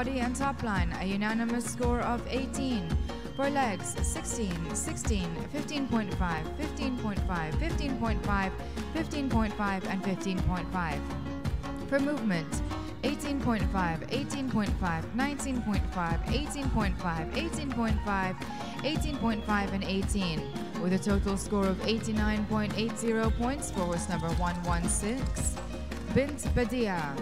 body and top line, a unanimous score of 18. For legs, 16, 16, 15.5, 15.5, 15.5, 15.5, and 15.5. For movement, 18.5, 18.5, 19.5, 18.5, 18.5, 18.5, and 18, with a total score of 89.80 points for horse number 116, Bint Badia.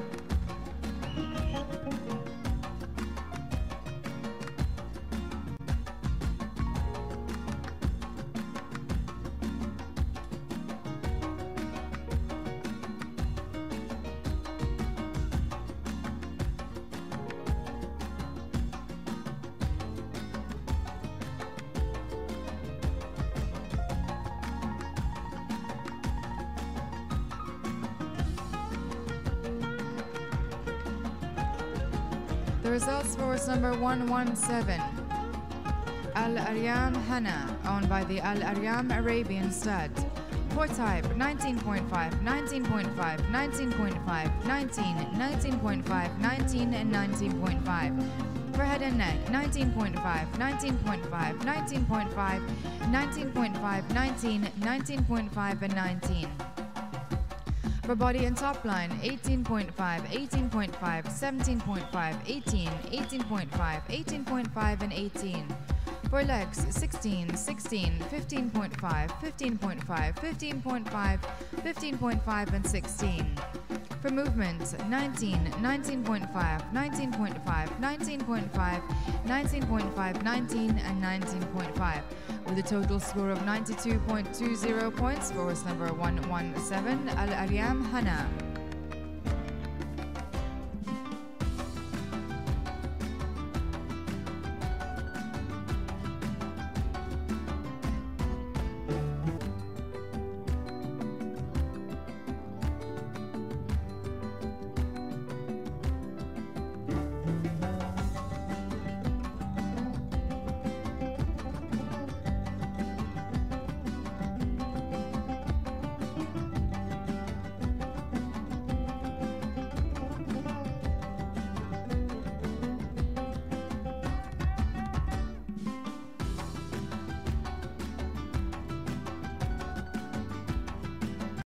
The results for number 117. Al Aryam Hana, owned by the Al Aryam Arabian Stud. For type 19.5, 19.5, 19.5, 19, 19.5, 19, and 19.5. For head and neck 19.5, 19.5, 19.5, 19.5, 19, 19.5, and 19. For body and top line, 18.5, 18.5, 17.5, 18, 18.5, 18.5, and 18. For legs, 16, 16, 15.5, 15.5, 15.5, 15.5, and 16. For movement, 19, 19.5, 19.5, 19.5, 19.5, 19, and 19.5 with a total score of 92.20 points for horse number 117, Al Aryam Hana.